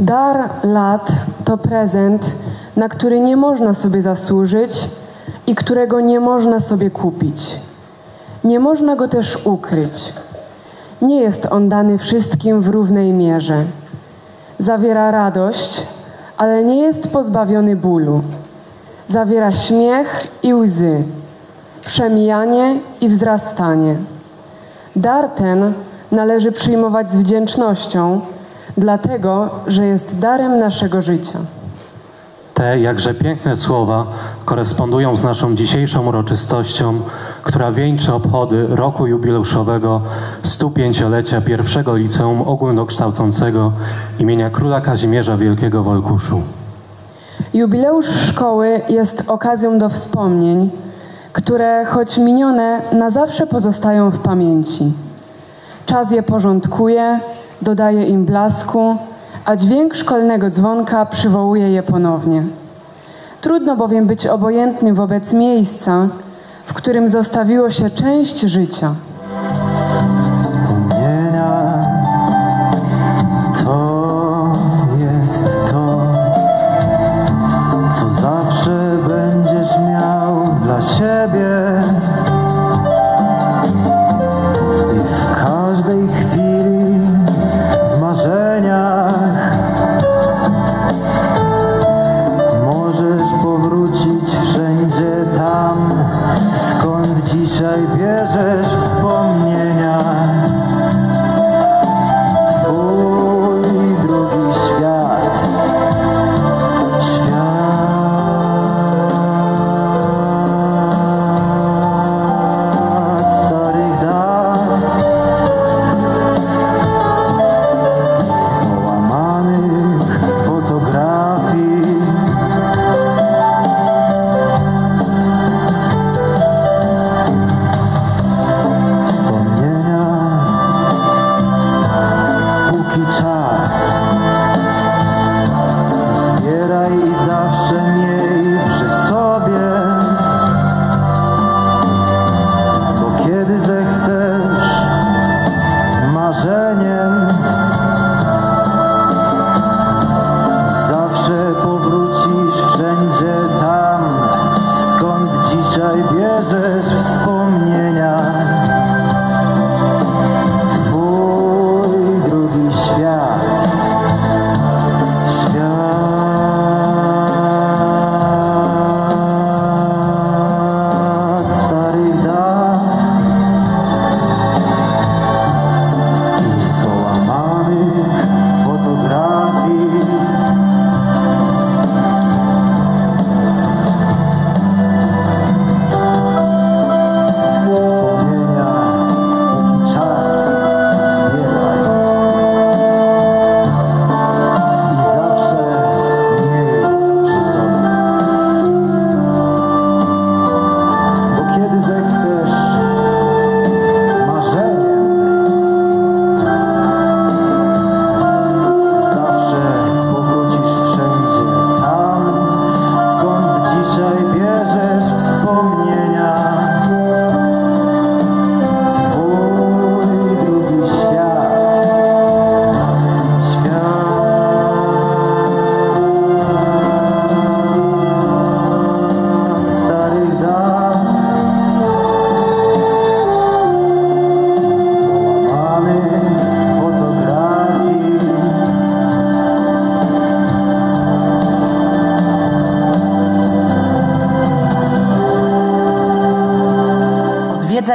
Dar lat to prezent, na który nie można sobie zasłużyć i którego nie można sobie kupić. Nie można go też ukryć. Nie jest on dany wszystkim w równej mierze. Zawiera radość, ale nie jest pozbawiony bólu. Zawiera śmiech i łzy, przemijanie i wzrastanie. Dar ten należy przyjmować z wdzięcznością, dlatego że jest darem naszego życia. Te jakże piękne słowa korespondują z naszą dzisiejszą uroczystością, która wieńczy obchody roku jubileuszowego 105-lecia pierwszego liceum ogólnokształcącego imienia króla Kazimierza Wielkiego w Olkuszu. Jubileusz szkoły jest okazją do wspomnień, które choć minione, na zawsze pozostają w pamięci. Czas je porządkuje, dodaje im blasku, a dźwięk szkolnego dzwonka przywołuje je ponownie. Trudno bowiem być obojętnym wobec miejsca, w którym zostawiło się część życia.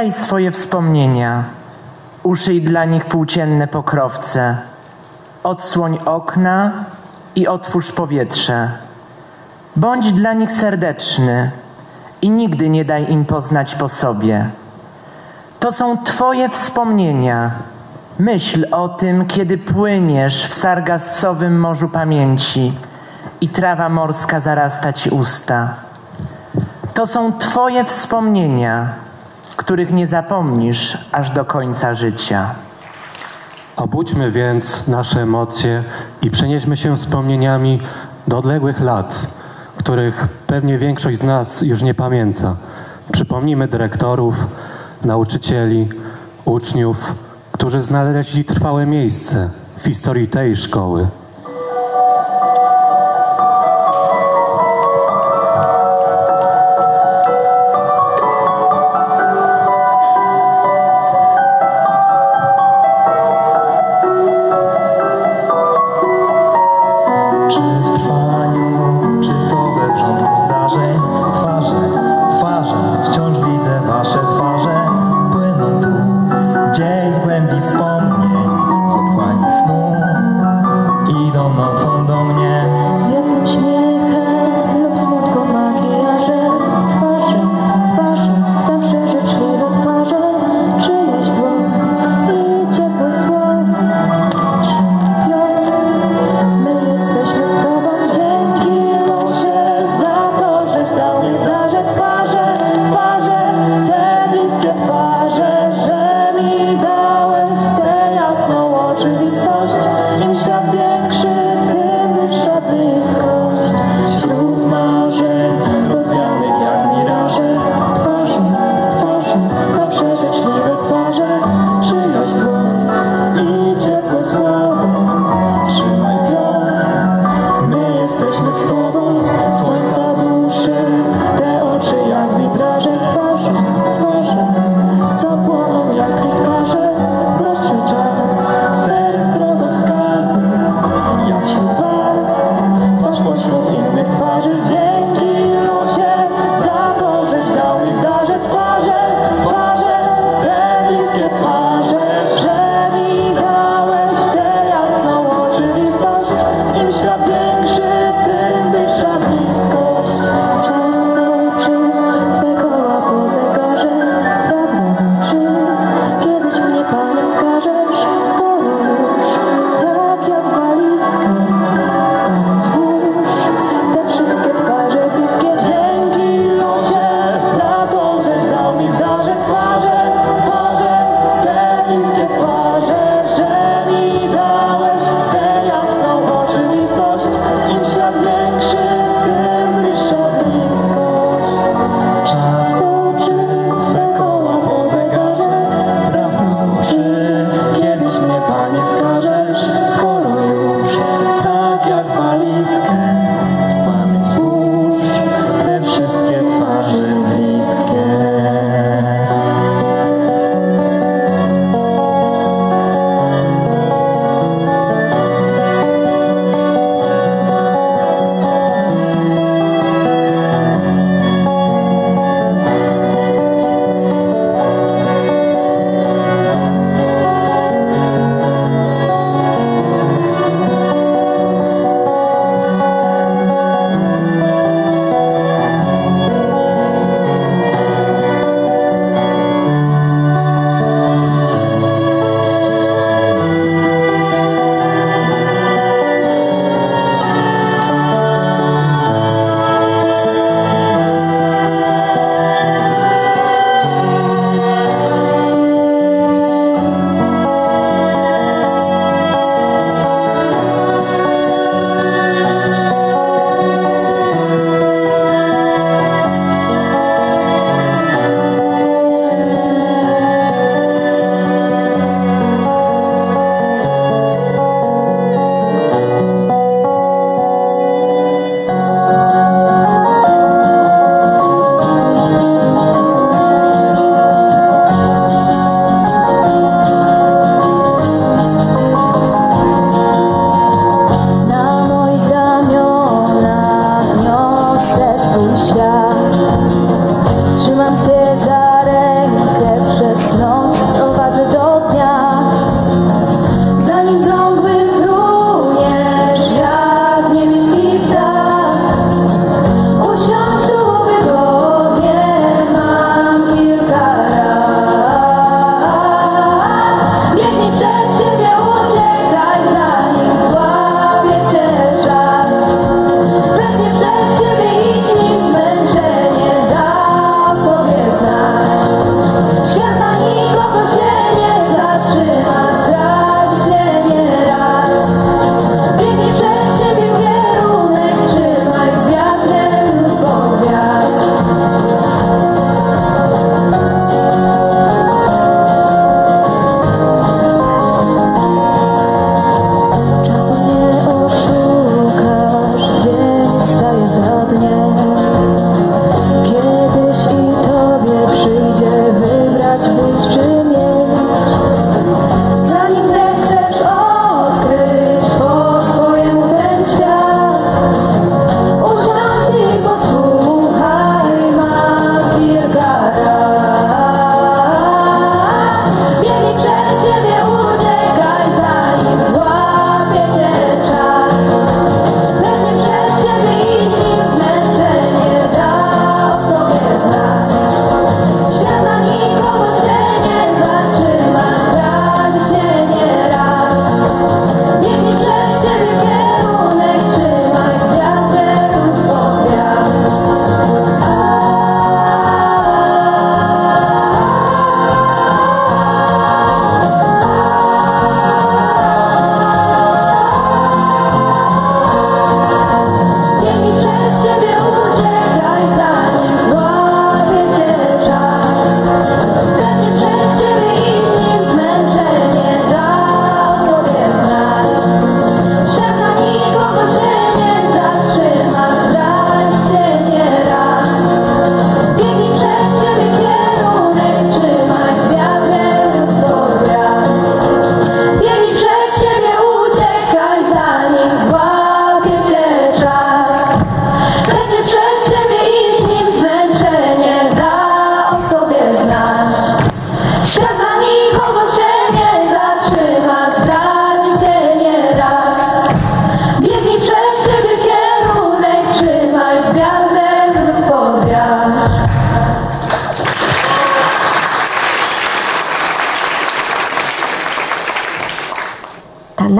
Odwiedzaj swoje wspomnienia, uszyj dla nich płócienne pokrowce, odsłoń okna i otwórz powietrze. Bądź dla nich serdeczny i nigdy nie daj im poznać po sobie. To są Twoje wspomnienia. Myśl o tym, kiedy płyniesz w sargassowym morzu pamięci i trawa morska zarasta Ci usta. To są Twoje wspomnienia, których nie zapomnisz aż do końca życia. Obudźmy więc nasze emocje i przenieśmy się wspomnieniami do odległych lat, których pewnie większość z nas już nie pamięta. Przypomnijmy dyrektorów, nauczycieli, uczniów, którzy znaleźli trwałe miejsce w historii tej szkoły.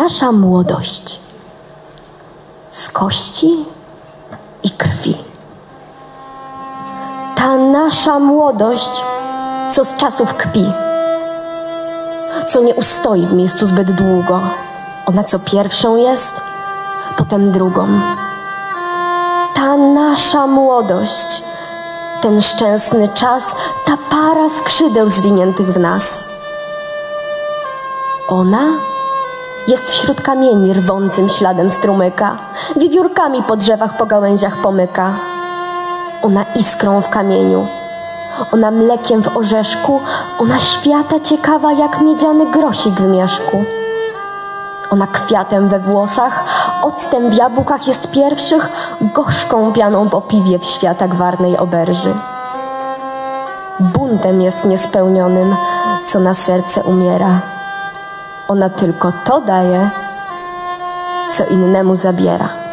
Nasza młodość z kości i krwi. Ta nasza młodość, co z czasów kpi, co nie ustoi w miejscu zbyt długo. Ona co pierwszą jest, potem drugą. Ta nasza młodość, ten szczęsny czas, ta para skrzydeł zwiniętych w nas. Ona jest wśród kamieni rwącym śladem strumyka, wiewiórkami po drzewach po gałęziach pomyka. Ona iskrą w kamieniu, ona mlekiem w orzeszku, ona świata ciekawa jak miedziany grosik w mieszku. Ona kwiatem we włosach, octem w jabłkach jest pierwszych, gorzką pianą po piwie w świata gwarnej oberży. Buntem jest niespełnionym, co na serce umiera. Ona tylko to daje, co innemu zabiera.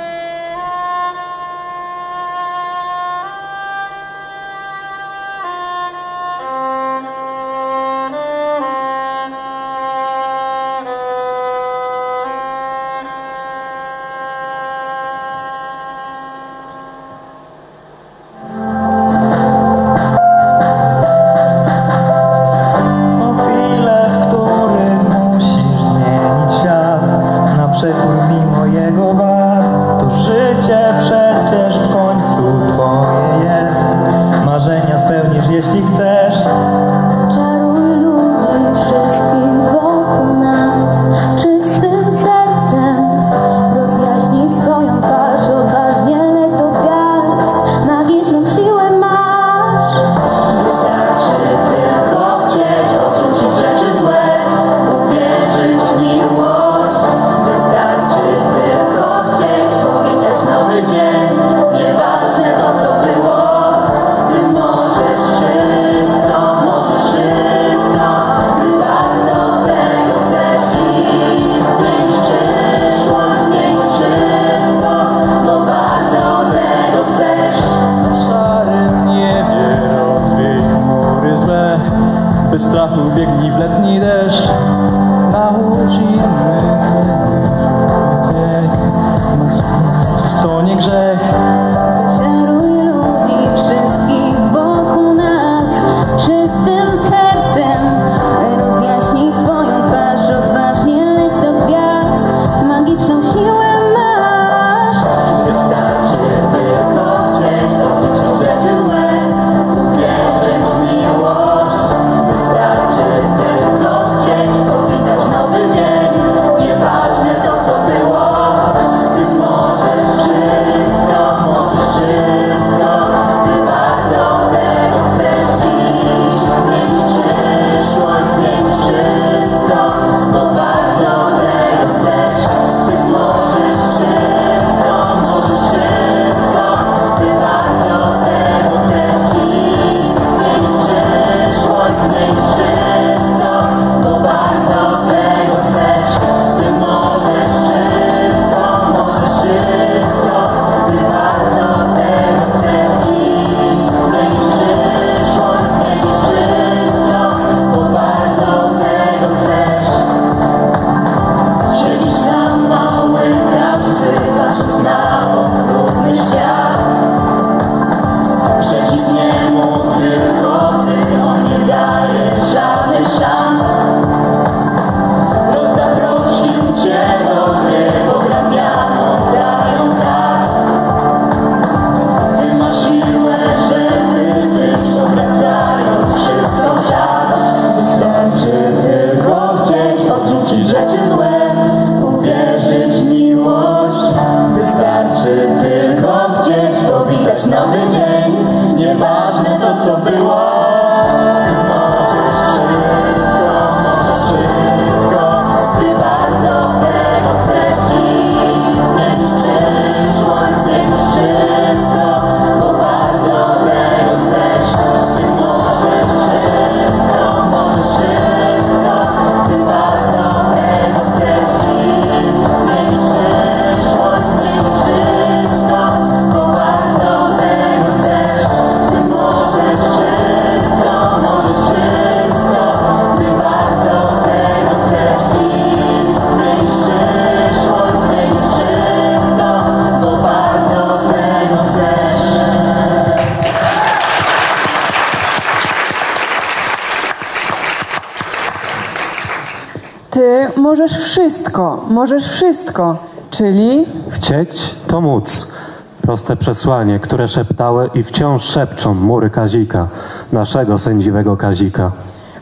Wszystko, możesz wszystko, czyli Chcieć to móc. Proste przesłanie, które szeptały i wciąż szepczą mury Kazika, naszego sędziwego Kazika.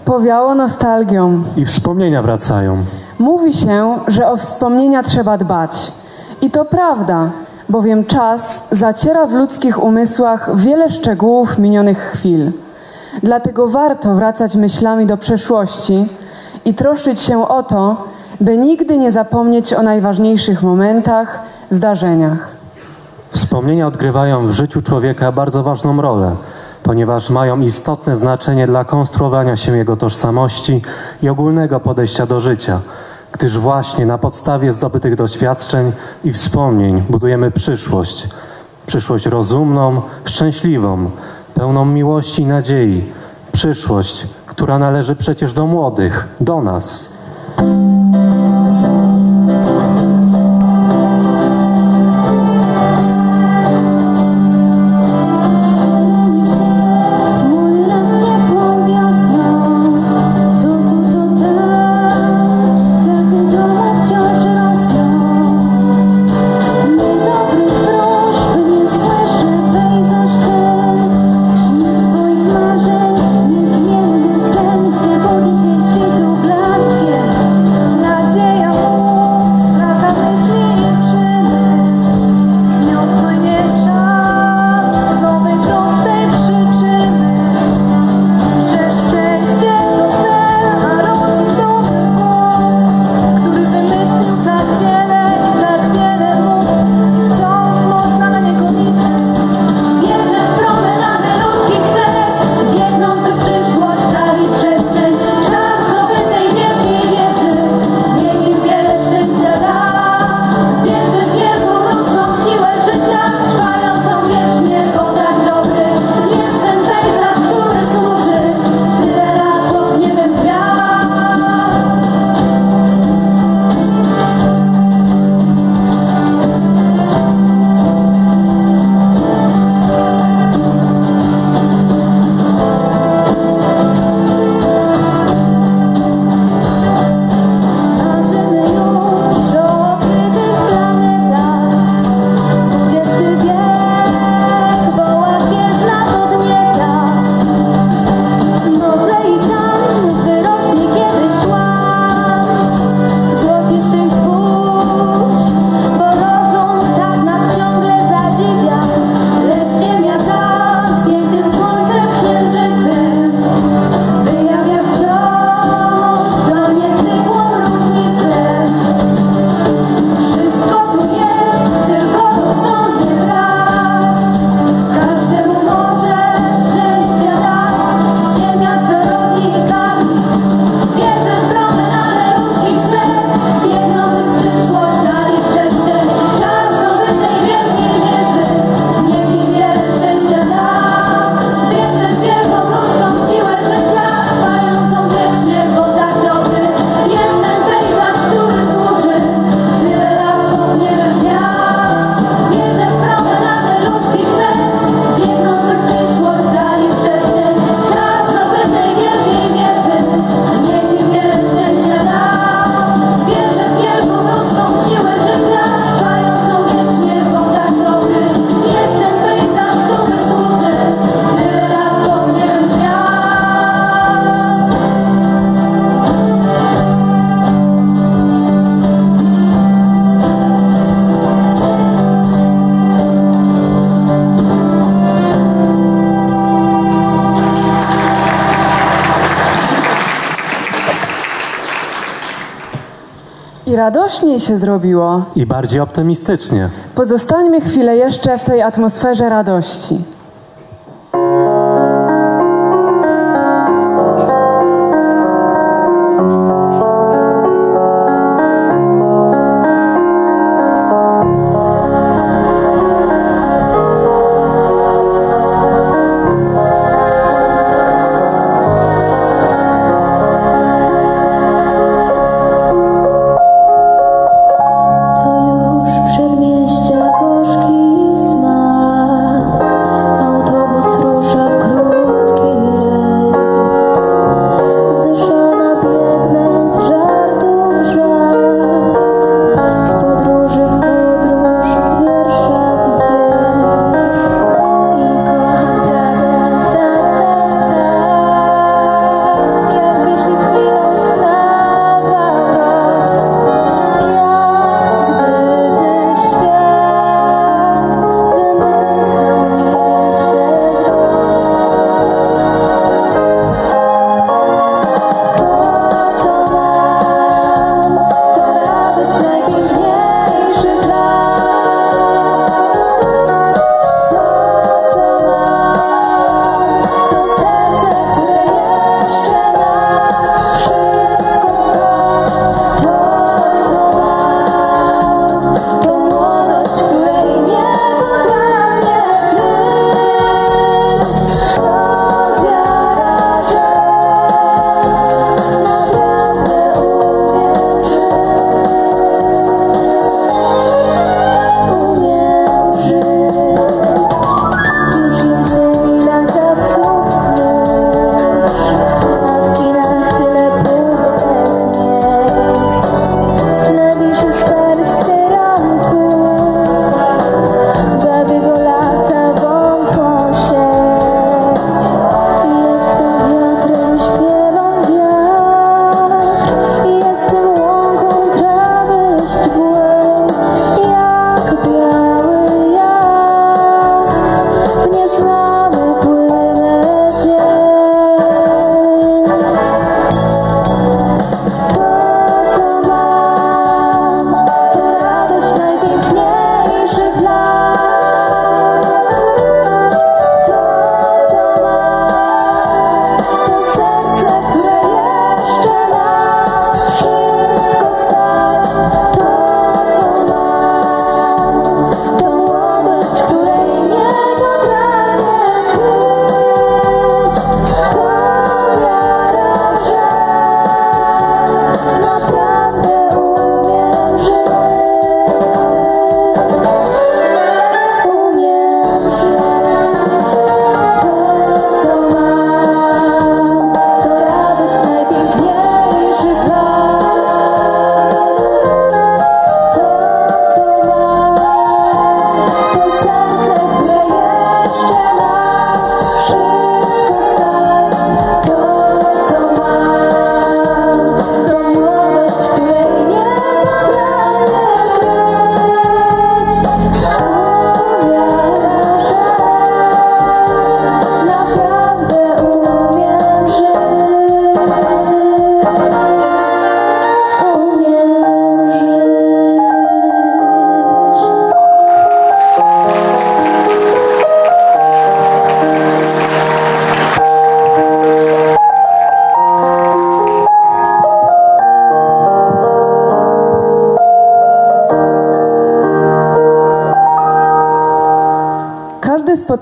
powiało nostalgią. I wspomnienia wracają. Mówi się, że o wspomnienia trzeba dbać. I to prawda, bowiem czas zaciera w ludzkich umysłach wiele szczegółów minionych chwil. Dlatego warto wracać myślami do przeszłości i troszczyć się o to, by nigdy nie zapomnieć o najważniejszych momentach, zdarzeniach. Wspomnienia odgrywają w życiu człowieka bardzo ważną rolę, ponieważ mają istotne znaczenie dla konstruowania się jego tożsamości i ogólnego podejścia do życia, gdyż właśnie na podstawie zdobytych doświadczeń i wspomnień budujemy przyszłość. Przyszłość rozumną, szczęśliwą, pełną miłości i nadziei. Przyszłość, która należy przecież do młodych, do nas. Radośniej się zrobiło. I bardziej optymistycznie. Pozostańmy chwilę jeszcze w tej atmosferze radości.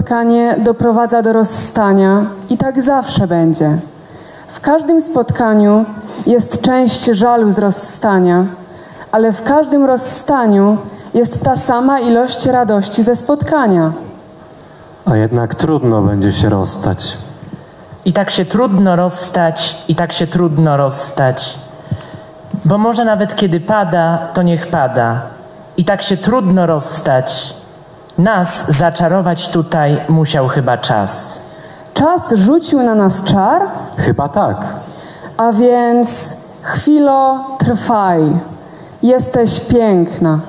Spotkanie doprowadza do rozstania i tak zawsze będzie. W każdym spotkaniu jest część żalu z rozstania, ale w każdym rozstaniu jest ta sama ilość radości ze spotkania. A jednak trudno będzie się rozstać. I tak się trudno rozstać, i tak się trudno rozstać. Bo może nawet kiedy pada, to niech pada. I tak się trudno rozstać. Nas zaczarować tutaj musiał chyba czas. Czas rzucił na nas czar, Chyba tak. a więc chwilo trwaj. Jesteś piękna.